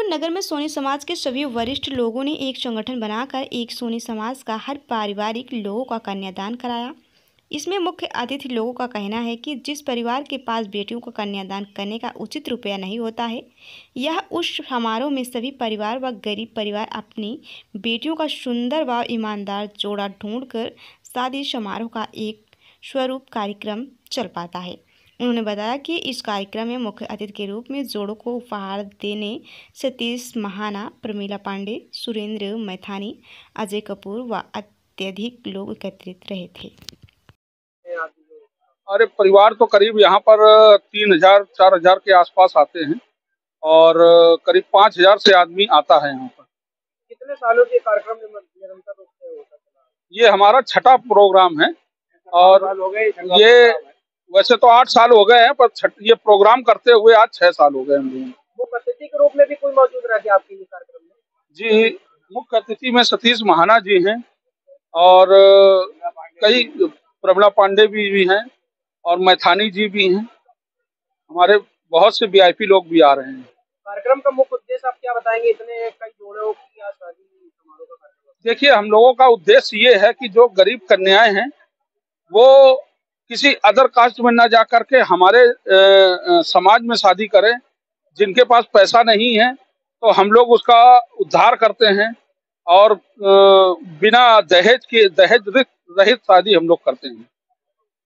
नगर में सोनी समाज के सभी वरिष्ठ लोगों ने एक संगठन बनाकर एक सोनी समाज का हर पारिवारिक लोगों का कन्यादान कराया। इसमें मुख्य अतिथि लोगों का कहना है कि जिस परिवार के पास बेटियों का कन्यादान करने का उचित रुपया नहीं होता है, यह उस समारोह में सभी परिवार व गरीब परिवार अपनी बेटियों का सुंदर व ईमानदार जोड़ा ढूंढकर शादी समारोह का एक स्वरूप कार्यक्रम चल पाता है। उन्होंने बताया कि इस कार्यक्रम में मुख्य अतिथि के रूप में जोड़ों को उपहार देने सतीश महाना प्रमीला पांडे सुरेंद्र मैथानी अजय कपूर व अत्यधिक लोग एकत्रित रहे थे। अरे परिवार तो करीब यहाँ पर तीन हज़ार चार हज़ार के आसपास आते हैं और करीब पाँच हज़ार से आदमी आता है यहाँ पर। कितने सालों के कार्यक्रम निरंतर रूप से होता ये हमारा छठा प्रोग्राम है और ये वैसे तो आठ साल हो गए हैं पर ये प्रोग्राम करते हुए आज छह साल हो गए हम लोगों को। मुख्य अतिथि के रूप में भी कोई मौजूद रह आपके लिए कार्यक्रम में? जी मुख्य अतिथि में सतीश महाना जी हैं और कई प्रमिला पांडे भी, भी हैं और मैथानी जी भी हैं। हमारे बहुत से वीआईपी लोग भी आ रहे हैं। कार्यक्रम का मुख्य उद्देश्य आप क्या बताएँगे? इतने कई जोड़ों की देखिए हम लोगों का उद्देश्य ये है कि जो गरीब कन्याएँ हैं वो किसी अदर कास्ट में ना जा करके हमारे ए, समाज में शादी करें जिनके पास पैसा नहीं है तो हम लोग उसका उद्धार करते हैं और बिना दहेज के दहेज रहित शादी हम लोग करते हैं।